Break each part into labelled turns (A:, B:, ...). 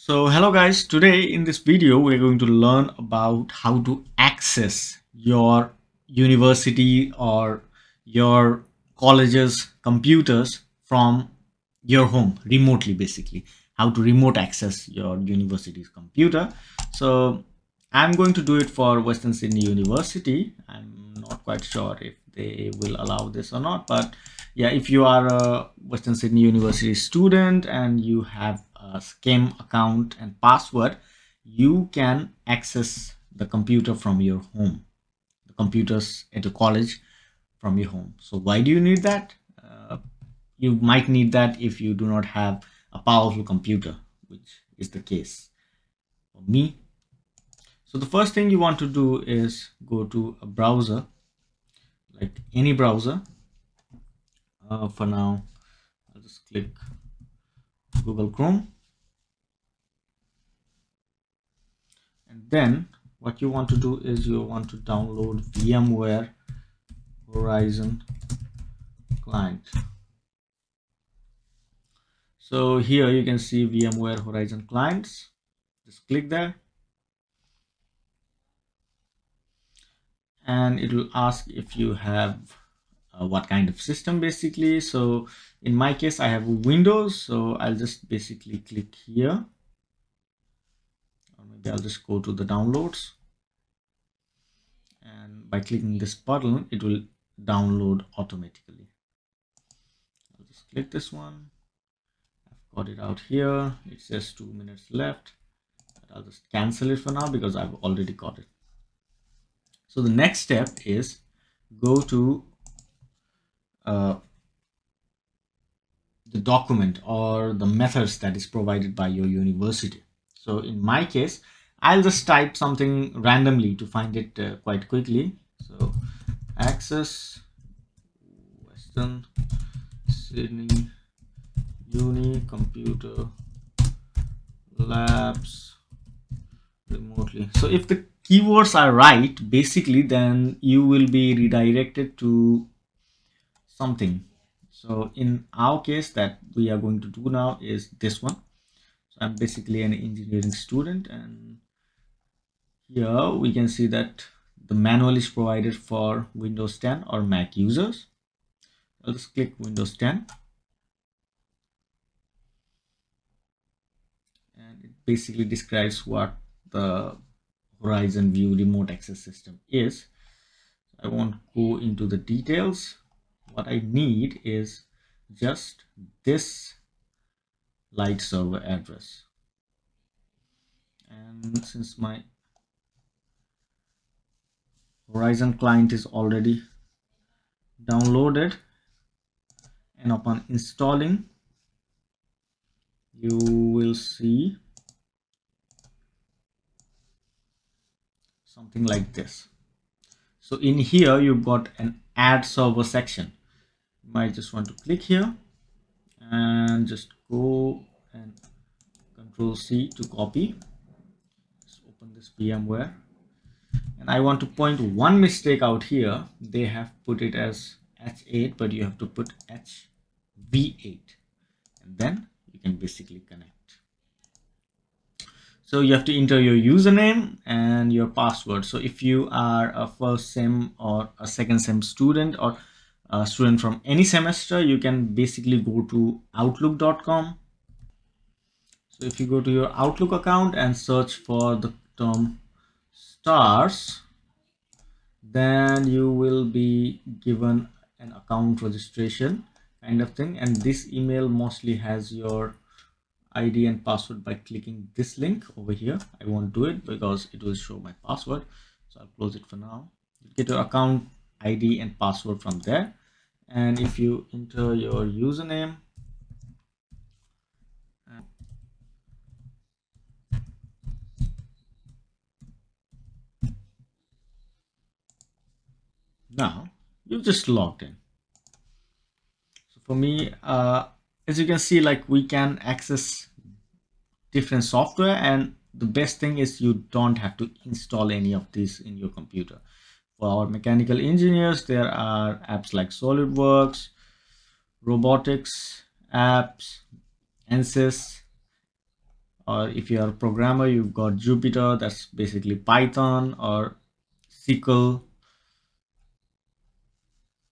A: So hello guys, today in this video we're going to learn about how to access your university or your college's computers from your home remotely basically. How to remote access your university's computer. So I'm going to do it for Western Sydney University. I'm not quite sure if they will allow this or not but yeah if you are a Western Sydney University student and you have uh, SCIM account and password, you can access the computer from your home, the computers at the college from your home. So why do you need that? Uh, you might need that if you do not have a powerful computer, which is the case for me. So the first thing you want to do is go to a browser, like any browser. Uh, for now, I'll just click Google Chrome. Then what you want to do is you want to download VMware Horizon client. So here you can see VMware Horizon clients. Just click there. And it will ask if you have uh, what kind of system basically so in my case i have windows so i'll just basically click here i'll just go to the downloads. And by clicking this button it will download automatically. I'll just click this one. I've got it out here. It says two minutes left. But i'll just cancel it for now because i've already got it. So the next step is go to uh, the document or the methods that is provided by your university. So in my case, I'll just type something randomly to find it uh, quite quickly. So access Western Sydney Uni Computer Labs remotely. So if the keywords are right, basically, then you will be redirected to something so in our case that we are going to do now is this one so i'm basically an engineering student and here we can see that the manual is provided for windows 10 or mac users. I'll just click windows 10 and it basically describes what the horizon view remote access system is. I won't go into the details. What I need is just this light server address. And since my Horizon client is already downloaded. And upon installing you will see something like this. So in here you've got an add server section. You might just want to click here and just go and control C to copy. Let's open this VMware and I want to point one mistake out here. They have put it as H8 but you have to put HV8 and then you can basically connect. So you have to enter your username and your password. So if you are a first sem or a second sem student or a student from any semester you can basically go to outlook.com so if you go to your outlook account and search for the term stars then you will be given an account registration kind of thing. And this email mostly has your id and password by clicking this link over here. I won't do it because it will show my password. So i'll close it for now. You get your account id and password from there. And if you enter your username now you've just logged in. So for me uh, as you can see like we can access different software and the best thing is you don't have to install any of this in your computer. For our mechanical engineers, there are apps like SolidWorks, robotics apps, ANSYS, or if you are a programmer you've got Jupyter that's basically Python or SQL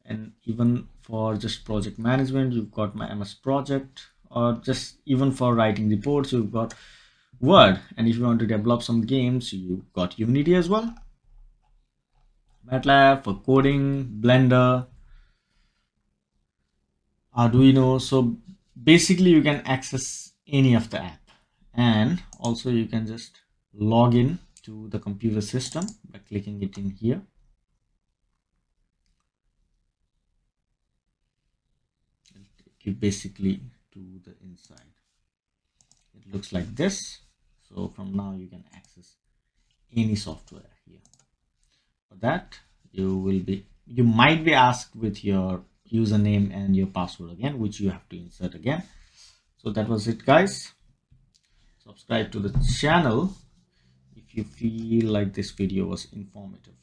A: and even for just project management you've got my MS project or just even for writing reports you've got Word. And if you want to develop some games you've got Unity as well. MATLAB for coding Blender Arduino. So basically you can access any of the app. And also you can just log in to the computer system by clicking it in here you basically to the inside. It looks like this. So from now you can access any software here. For that you will be you might be asked with your username and your password again which you have to insert again. So that was it guys. Subscribe to the channel if you feel like this video was informative